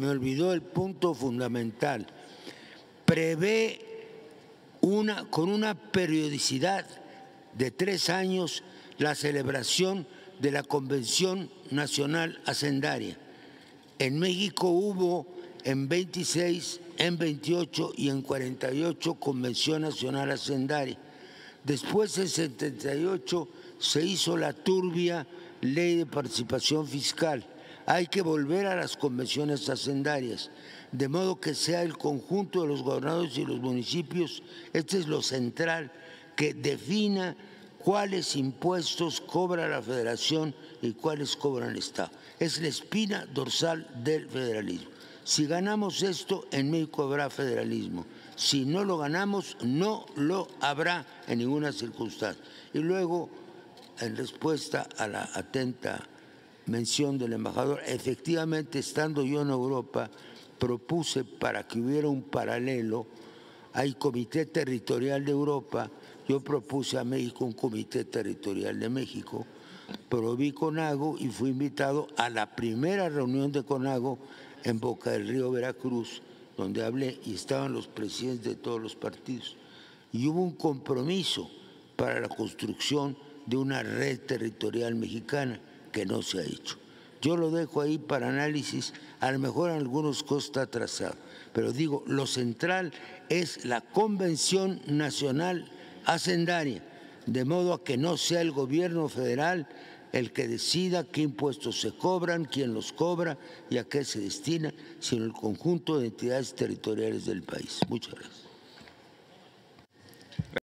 Me olvidó el punto fundamental. Prevé una, con una periodicidad de tres años la celebración de la Convención Nacional Hacendaria. En México hubo en 26, en 28 y en 48 Convención Nacional Hacendaria. Después en 78 se hizo la turbia Ley de Participación Fiscal. Hay que volver a las convenciones hacendarias, de modo que sea el conjunto de los gobernadores y los municipios, este es lo central, que defina cuáles impuestos cobra la federación y cuáles cobra el Estado. Es la espina dorsal del federalismo. Si ganamos esto, en México habrá federalismo. Si no lo ganamos, no lo habrá en ninguna circunstancia. Y luego, en respuesta a la atenta mención del embajador, efectivamente, estando yo en Europa, propuse para que hubiera un paralelo, hay Comité Territorial de Europa, yo propuse a México un Comité Territorial de México, probí CONAGO y fui invitado a la primera reunión de CONAGO en Boca del Río Veracruz, donde hablé y estaban los presidentes de todos los partidos. Y hubo un compromiso para la construcción de una red territorial mexicana que no se ha hecho. Yo lo dejo ahí para análisis, a lo mejor algunos está atrasado, pero digo, lo central es la Convención Nacional hacendaria, de modo a que no sea el gobierno federal el que decida qué impuestos se cobran, quién los cobra y a qué se destina, sino el conjunto de entidades territoriales del país. Muchas gracias.